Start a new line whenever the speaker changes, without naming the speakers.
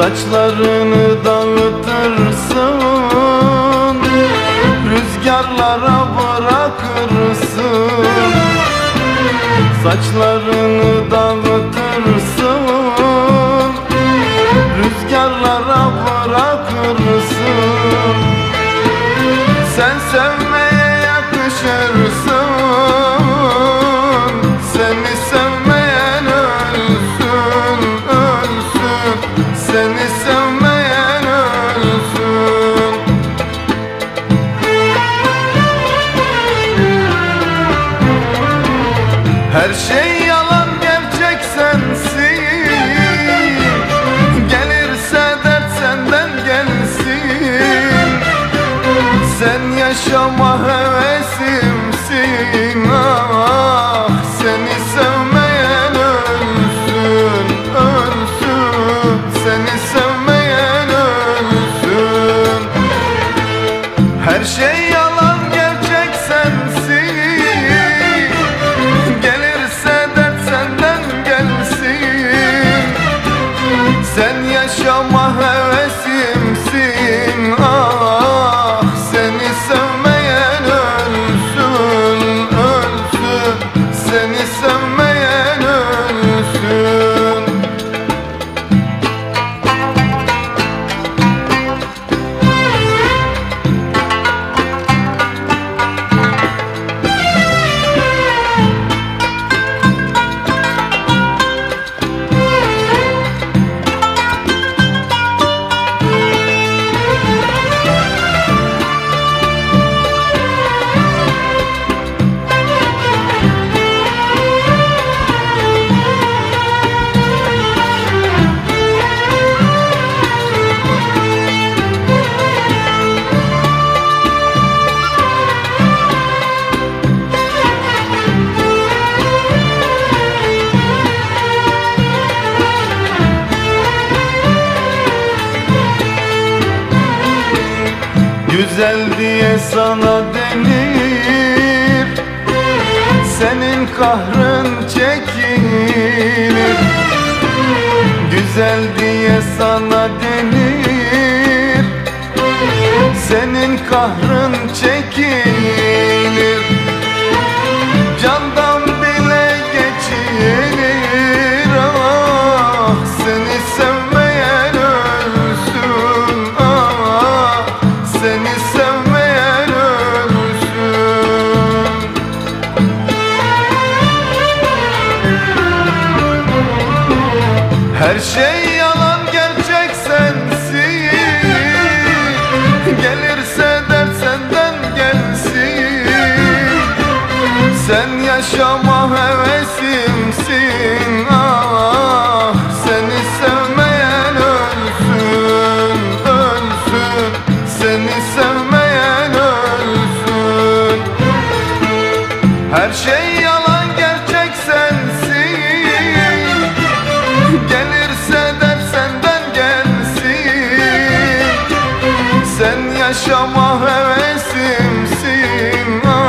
Saçlarını dağıtırsın Rüzgarlara bırakırsın. Saçlarını dağıtırsın Rüzgarlara bırakırsın. Sen sevmeye yakışırsın Her şey Güzel diye sana denir Senin kahrın çekilir. Güzel diye sana denir Senin kahrın çekilir. Candan bile geçilir Ah seni Her şey yalan gerçek sensin Gelirse dert senden gelsin. Sen yaşama hevesi hevesimsin ah.